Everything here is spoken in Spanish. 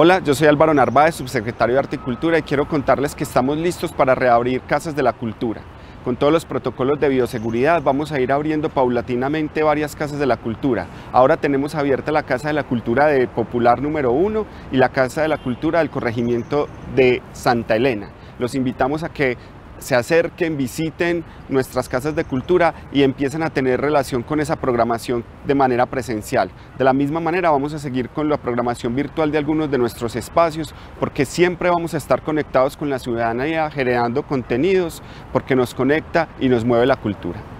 Hola, yo soy Álvaro Narváez, subsecretario de Arte y Cultura y quiero contarles que estamos listos para reabrir Casas de la Cultura. Con todos los protocolos de bioseguridad vamos a ir abriendo paulatinamente varias casas de la cultura. Ahora tenemos abierta la Casa de la Cultura de Popular número 1 y la Casa de la Cultura del Corregimiento de Santa Elena. Los invitamos a que se acerquen, visiten nuestras casas de cultura y empiecen a tener relación con esa programación de manera presencial. De la misma manera vamos a seguir con la programación virtual de algunos de nuestros espacios porque siempre vamos a estar conectados con la ciudadanía generando contenidos porque nos conecta y nos mueve la cultura.